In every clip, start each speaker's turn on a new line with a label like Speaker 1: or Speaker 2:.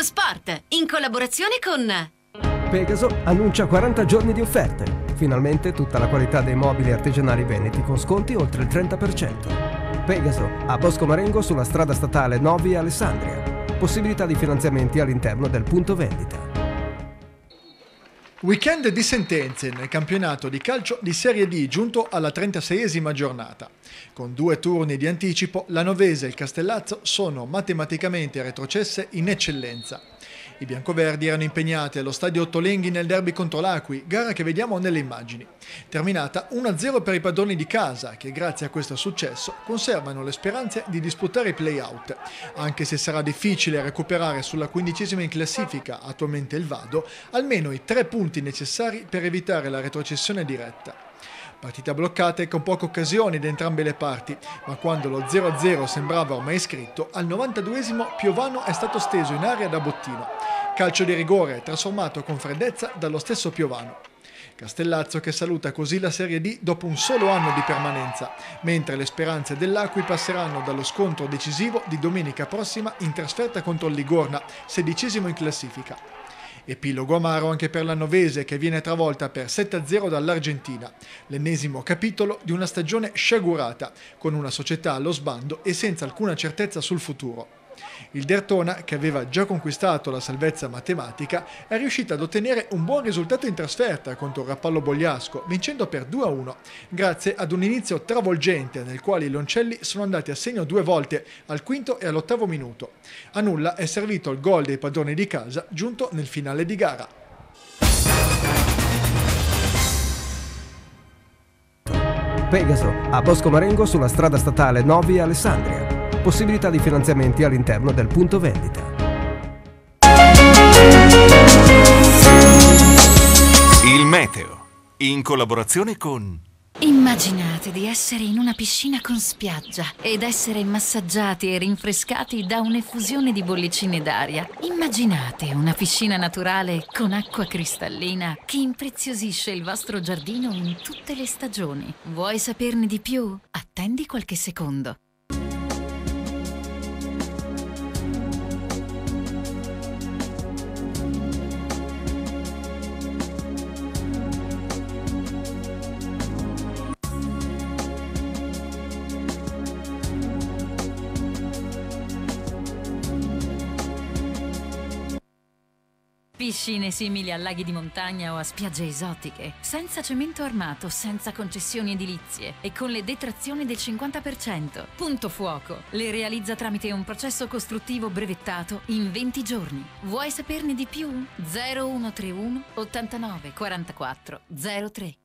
Speaker 1: Lo sport, in collaborazione con...
Speaker 2: Pegaso annuncia 40 giorni di offerte. Finalmente tutta la qualità dei mobili artigianali veneti con sconti oltre il 30%. Pegaso, a Bosco Marengo sulla strada statale Novi Alessandria. Possibilità di finanziamenti all'interno del punto vendita.
Speaker 3: Weekend di sentenze nel campionato di calcio di Serie D giunto alla 36esima giornata. Con due turni di anticipo, la Novese e il Castellazzo sono matematicamente retrocesse in eccellenza. I biancoverdi erano impegnati allo stadio Ottolenghi nel derby contro l'Acqui, gara che vediamo nelle immagini. Terminata 1-0 per i padroni di casa, che grazie a questo successo conservano le speranze di disputare i play-out. Anche se sarà difficile recuperare sulla quindicesima in classifica, attualmente il Vado, almeno i tre punti necessari per evitare la retrocessione diretta. Partita bloccata e con poche occasioni da entrambe le parti, ma quando lo 0-0 sembrava ormai scritto, al 92esimo Piovano è stato steso in aria da Bottino. Calcio di rigore trasformato con freddezza dallo stesso Piovano. Castellazzo che saluta così la Serie D dopo un solo anno di permanenza, mentre le speranze dell'Acqui passeranno dallo scontro decisivo di domenica prossima in trasferta contro il Ligorna, sedicesimo in classifica. Epilogo amaro anche per la Novese che viene travolta per 7-0 dall'Argentina, l'ennesimo capitolo di una stagione sciagurata, con una società allo sbando e senza alcuna certezza sul futuro. Il Dertona, che aveva già conquistato la salvezza matematica, è riuscito ad ottenere un buon risultato in trasferta contro Rappallo Bogliasco, vincendo per 2-1, grazie ad un inizio travolgente nel quale i Loncelli sono andati a segno due volte, al quinto e all'ottavo minuto. A nulla è servito il gol dei padroni di casa, giunto nel finale di gara.
Speaker 2: Pegaso, a Bosco Marengo sulla strada statale Novi Alessandria possibilità di finanziamenti all'interno del punto vendita.
Speaker 4: Il meteo, in collaborazione con...
Speaker 5: Immaginate di essere in una piscina con spiaggia ed essere massaggiati e rinfrescati da un'effusione di bollicine d'aria. Immaginate una piscina naturale con acqua cristallina che impreziosisce il vostro giardino in tutte le stagioni. Vuoi saperne di più? Attendi qualche secondo. Piscine simili a laghi di montagna o a spiagge esotiche, senza cemento armato, senza concessioni edilizie e con le detrazioni del 50%. Punto Fuoco le realizza tramite un processo costruttivo brevettato in 20 giorni. Vuoi saperne di più? 0131 89 44 03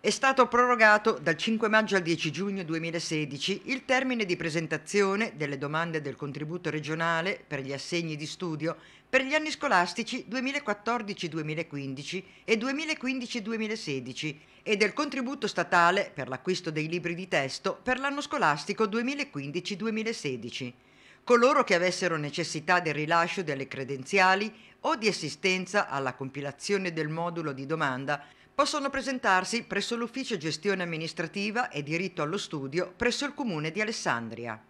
Speaker 6: È stato prorogato dal 5 maggio al 10 giugno 2016 il termine di presentazione delle domande del contributo regionale per gli assegni di studio per gli anni scolastici 2014-2015 e 2015-2016 e del contributo statale per l'acquisto dei libri di testo per l'anno scolastico 2015-2016. Coloro che avessero necessità del rilascio delle credenziali o di assistenza alla compilazione del modulo di domanda possono presentarsi presso l'Ufficio Gestione Amministrativa e Diritto allo Studio presso il Comune di Alessandria.